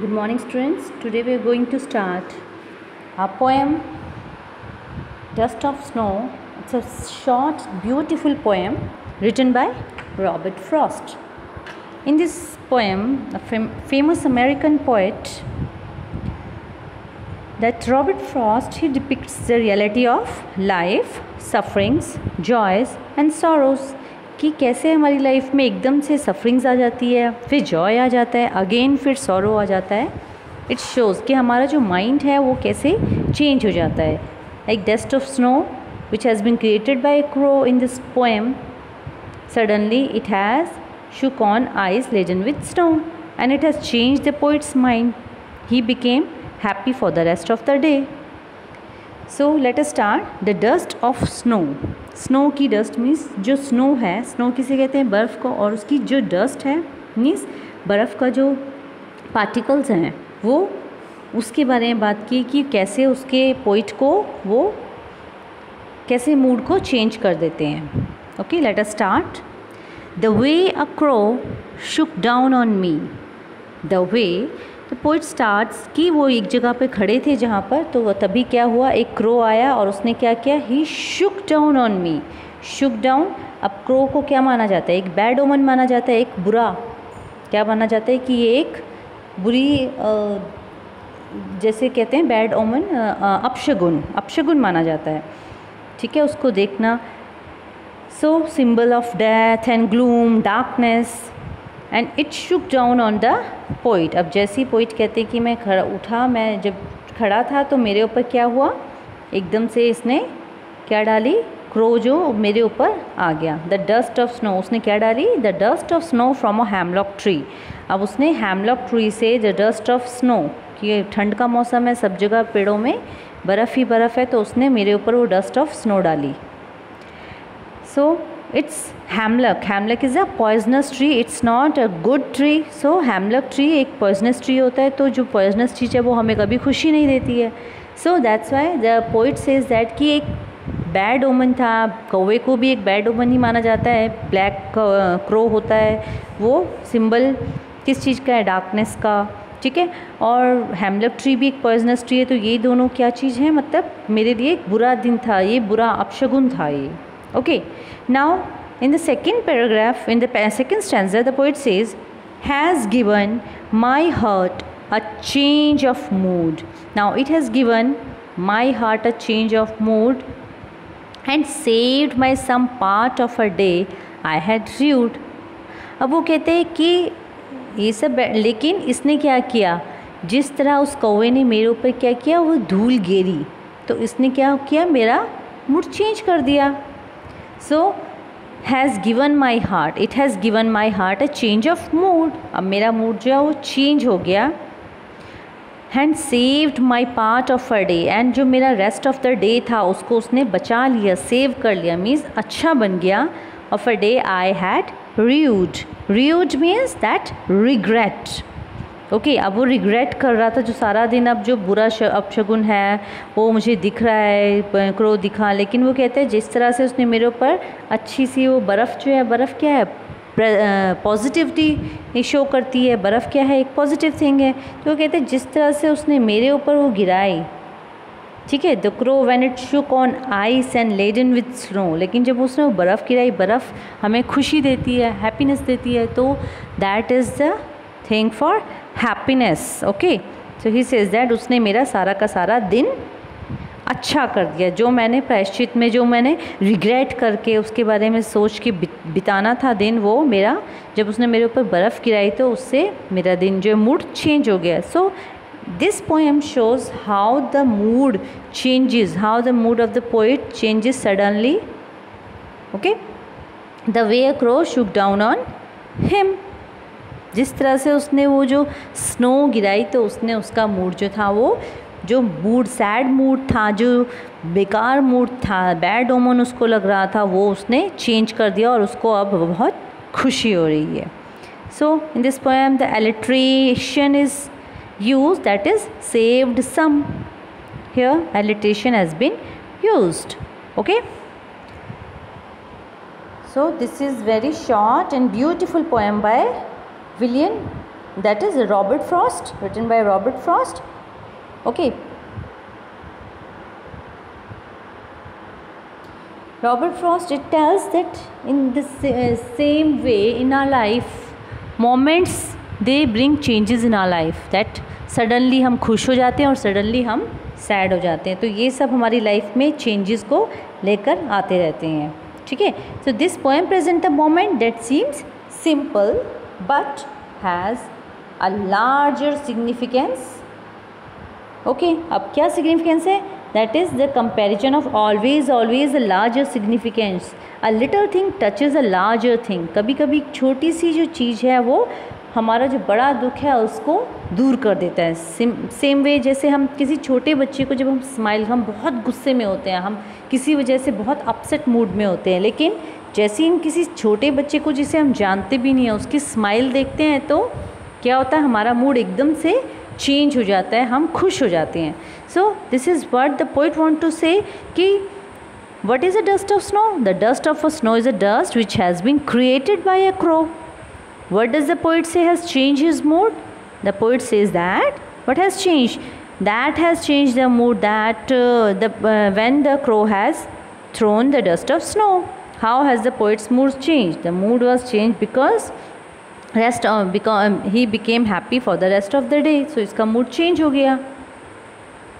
Good morning, students. Today we are going to start our poem Dust of Snow. It's a short, beautiful poem written by Robert Frost. In this poem, a fam- famous American poet that Robert Frost he depicts the reality of life, sufferings, joys and sorrows कि कैसे हमारी life में एकदम से sufferings आ जाती है, फिर Joy आ जाता है अगेन फिर सॉरो आ जाता है। इट शोज़ कि हमारा जो माइंड है वो कैसे चेंज हो जाता है। Like dust of snow which has been created by crow in this poem suddenly it has shook on eyes laden with snow and it has changed the poet's mind. He became happy for the rest of the day. Let us start. The dust of snow. Snow की dust means जो snow है snow किसे कहते हैं? बर्फ़ को और उसकी जो डस्ट है मीन्स बर्फ़ का जो पार्टिकल्स हैं, वो उसके बारे में बात की कि कैसे उसके पोइट को वो कैसे मूड को चेंज कर देते हैं। Okay let us start the way a crow shook down on me the way the poet starts कि वो एक जगह पे खड़े थे जहाँ पर तो वो तभी क्या हुआ, एक क्रो आया और उसने क्या किया he shook down on me shook down अब क्रो को क्या माना जाता है? एक बैड ओमन माना जाता है, एक बुरा। क्या माना जाता है कि ये एक बुरी जैसे कहते हैं बैड ओमन अपशगुन अपशगुन माना जाता है। ठीक है, उसको देखना। So symbol of death and gloom darkness and it shook down on the poet अब जैसे पोइट कहते कि मैं खड़ा उठा, मैं जब खड़ा था तो मेरे ऊपर क्या हुआ? एकदम से इसने क्या डाली? क्रो जो मेरे ऊपर आ गया। द डस्ट ऑफ़ स्नो उसने क्या डाली? The dust of snow from a hemlock tree अब उसने हैमलॉक ट्री से द डस्ट ऑफ़ स्नो कि ठंड का मौसम है, सब जगह पेड़ों में बर्फ़ ही बर्फ़ है तो उसने मेरे ऊपर वो डस्ट ऑफ़ स्नो डाली। So so it's hemlock hemlock is a poisonous tree. It's not a good tree. So hemlock tree एक poisonous tree होता है तो जो poisonous चीज़ है, वो हमें कभी खुशी नहीं देती है। So, that's why the poet says that कि एक बैड ओमन था। कौवे को भी एक बैड ओमन ही माना जाता है। ब्लैक क्रो होता है। वो सिंबल किस चीज़ का है? डार्कनेस का। ठीक है? और हेमलक ट्री भी एक पॉइजनस ट्री है तो ये दोनों क्या चीज़ है? मतलब मेरे लिए एक बुरा दिन था। ये बुरा अपशगुन था ये। Okay now in the second paragraph in the second stanza the poet says has given my heart a change of mood now it has given my heart a change of mood and saved my some part of a day i had rued अब वो कहते हैं कि ये सब लेकिन इसने क्या किया जिस तरह उस कौवे ने मेरे ऊपर क्या किया वो धूल गेरी तो इसने क्या किया मेरा मूड चेंज कर दिया so has given my heart it has given my heart a change of mood अब मेरा मूड जो है वो चेंज हो गया and saved my part of a day and जो मेरा रेस्ट ऑफ़ द डे था, उसको उसने बचा लिया सेव कर लिया. मीन्स अच्छा बन गया of a day I had rued rued means that regret okay okay, अब वो रिग्रेट कर रहा था जो सारा दिन अब जो बुरा अपशगुन है वो मुझे दिख रहा है क्रोध दिखा लेकिन वो कहते हैं जिस तरह से उसने मेरे ऊपर अच्छी सी वो बर्फ़ जो है बर्फ़ क्या है? पॉजिटिविटी शो करती है बर्फ़ क्या है? एक पॉजिटिव थिंग है। तो वो कहते हैं जिस तरह से उसने मेरे ऊपर वो गिराई ठीक है? The crow when it shook on ice and laden with snow लेकिन जब उसने वो बर्फ़ गिराई बर्फ़ हमें खुशी देती है हैप्पीनेस देती है तो that is the thing for happiness okay so he says that उसने मेरा सारा का सारा दिन अच्छा कर दिया। जो मैंने प्रायश्चित में, जो मैंने रिग्रेट करके उसके बारे में सोच के बिताना था दिन, वो मेरा, जब उसने मेरे ऊपर बर्फ़ गिराई तो उससे मेरा दिन जो मूड चेंज हो गया। So this poem shows how the mood changes how the mood of the poet changes suddenly okay the way a crow shook down on him जिस तरह से उसने वो जो स्नो गिराई तो उसने उसका मूड जो था, वो जो मूड सैड मूड था, जो बेकार मूड था बैड ओमन उसको लग रहा था, वो उसने चेंज कर दिया और उसको अब बहुत खुशी हो रही है। So in this poem the alliteration is use that is saved some here alliteration has been used okay So, this is very short and beautiful poem by William that is Robert Frost written by Robert Frost okay Robert Frost it tells that in the same way in our life moments they bring changes in our life that suddenly हम खुश हो जाते हैं और suddenly हम sad हो जाते हैं। तो ये सब हमारी लाइफ में चेंजेस को लेकर आते रहते हैं। ठीक है? So this poem present the moment that seems simple but has a larger significance okay अब क्या सिग्निफिकेंस है? That is the comparison of always always a larger significance a little thing touches a larger thing कभी कभी छोटी सी जो चीज़ है वो हमारा जो बड़ा दुख है, उसको दूर कर देता है। सेम सेम वे जैसे हम किसी छोटे बच्चे को जब हम स्माइल हम बहुत गुस्से में होते हैं, हम किसी वजह से बहुत अपसेट मूड में होते हैं, लेकिन जैसे ही हम किसी छोटे बच्चे को जिसे हम जानते भी नहीं हैं, उसकी स्माइल देखते हैं तो क्या होता है, हमारा मूड एकदम से चेंज हो जाता है, हम खुश हो जाते हैं। So this is what the point want to say कि what is a dust of snow the dust of a snow is a dust which has been created by a crow What does the poet say has changed his mood? The poet says that what has changed? That has changed the mood that uh, the uh, when the crow has thrown the dust of snow. How has the poet's mood changed? The mood was changed because rest uh, because um, he became happy for the rest of the day. So his mood change हो गया.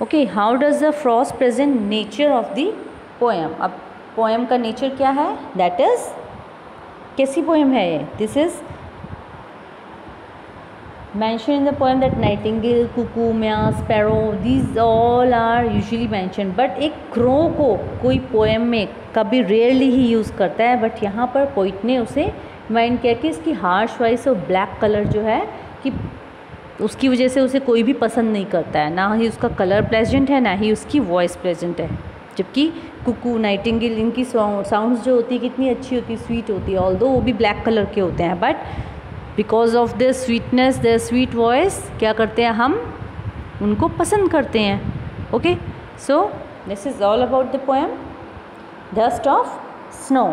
Okay, how does the frost present nature of the poem? अब poem का nature क्या है? That is कैसी poem है ये? This is mentioned in the poem that nightingale, cuckoo meow sparrow, these all are usually mentioned. But एक crow को कोई पोएम में कभी रेयरली ही यूज़ करता है बट यहाँ पर पोइट ने उसे माइंड किया कि इसकी हार्श वॉइस और ब्लैक कलर जो है कि उसकी वजह से उसे कोई भी पसंद नहीं करता है। ना ही उसका कलर प्रेजेंट है, ना ही उसकी वॉइस प्रेजेंट है। जबकि कुकू नाइटिंगेल इनकी साउंड्स जो होती है, कितनी अच्छी होती स्वीट होती है ऑल वो भी ब्लैक कलर के होते हैं but because of the sweetness the sweet voice क्या करते हैं हम? उनको पसंद करते हैं okay so this is all about the poem dust of snow